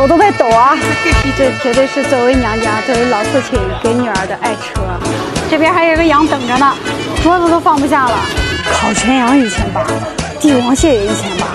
这绝对是作为娘家、作为老父亲给女儿的爱车。这边还有个羊等着呢，桌子都放不下了。烤全羊一千八，帝王蟹也一千八，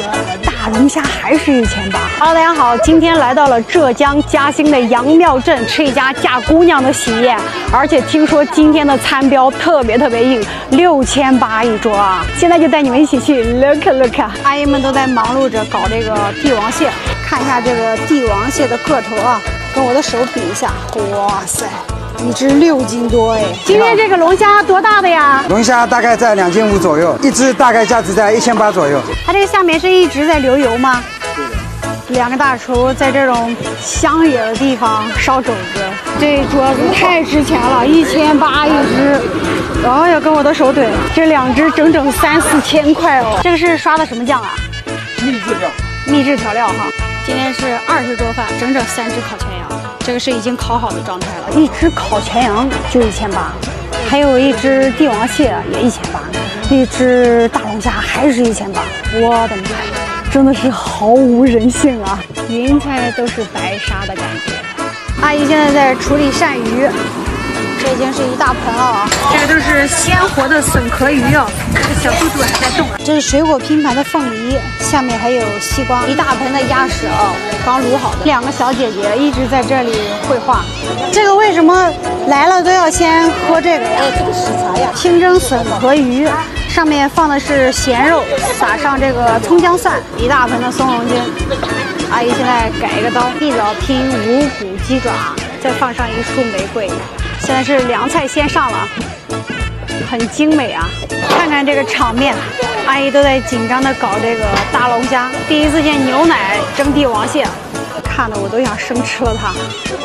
大龙虾还是一千八。Hello，大家好，今天来到了浙江嘉兴的杨庙镇，吃一家嫁姑娘的喜宴，而且听说今天的餐标特别特别硬，六千八一桌啊！现在就带你们一起去 look look。阿姨们都在忙碌着搞这个帝王蟹，看一下这个帝王蟹的个头啊，跟我的手比一下，哇塞！一只六斤多哎！今天这个龙虾多大的呀？龙虾大概在两斤五左右，一只大概价值在一千八左右。它这个下面是一直在流油吗？对的。两个大厨在这种乡野的地方烧肘子，这桌子太值钱了，一千八一只。哎呀，跟我的手怼，这两只整整三四千块哦。这个是刷的什么酱啊？秘制酱。秘制调料哈。今天是二十桌饭，整整三只烤全羊。这个是已经烤好的状态了，一只烤全羊就一千八，还有一只帝王蟹也一千八，一只大龙虾还是一千八，我的妈呀，真的是毫无人性啊！云彩都是白沙的感觉。阿姨现在在处理鳝鱼。这已经是一大盆了啊！这个都是鲜活的笋壳鱼啊，这个小肚肚还在动。这是水果拼盘的凤梨，下面还有西瓜，一大盆的鸭舌啊，刚卤好的。两个小姐姐一直在这里绘画。这个为什么来了都要先喝这个？哎，这个食材呀，清蒸笋和鱼，上面放的是咸肉，撒上这个葱姜蒜，一大盆的松茸菌。阿姨现在改一个刀，一早拼五谷鸡爪，再放上一束玫瑰。现在是凉菜先上了，很精美啊！看看这个场面，阿姨都在紧张的搞这个大龙虾。第一次见牛奶蒸帝王蟹，看的我都想生吃了它。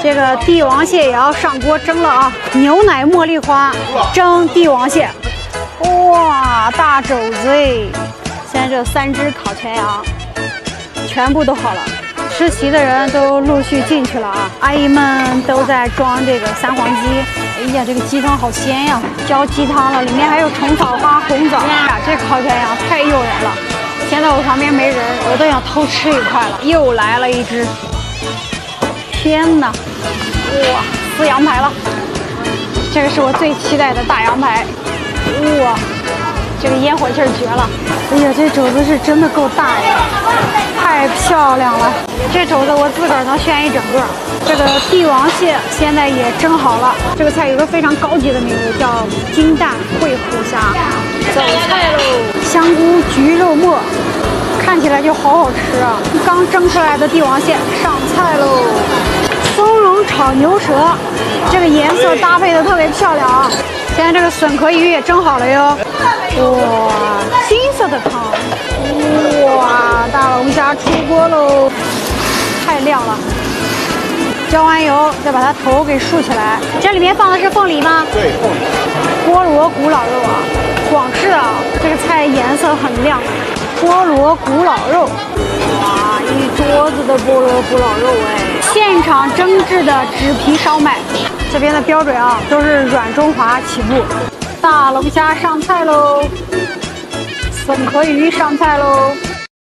这个帝王蟹也要上锅蒸了啊！牛奶茉莉花蒸帝王蟹，哇，大肘子哎！现在这三只烤全羊全部都好了。吃席的人都陆续进去了啊！阿姨们都在装这个三黄鸡。哎呀，这个鸡汤好鲜呀！浇鸡汤了，里面还有虫草花、红枣。哎呀，这烤全羊太诱人了。现在我旁边没人，我都想偷吃一块了。又来了一只，天哪！哇，撕羊排了。这个是我最期待的大羊排。哇，这个烟火气儿绝了。哎呀，这肘子是真的够大呀，太漂亮了。这肘子我自个儿能炫一整个。这个帝王蟹现在也蒸好了。这个菜有个非常高级的名字，叫金蛋烩虎虾。走菜喽！香菇焗肉末，看起来就好好吃啊！刚蒸出来的帝王蟹上菜喽。松茸炒牛舌，这个颜色搭配的特别漂亮啊！现在这个笋壳鱼也蒸好了哟。哇，金色的汤。哇，大龙虾出锅喽！太亮了，浇完油再把它头给竖起来。这里面放的是凤梨吗？对，凤梨。菠萝古老肉啊，广式啊，这个菜颜色很亮。菠萝古老肉，哇，一桌子的菠萝古老肉哎！现场蒸制的纸皮烧麦，这边的标准啊，都是软中华起步。大龙虾上菜喽，笋壳鱼上菜喽。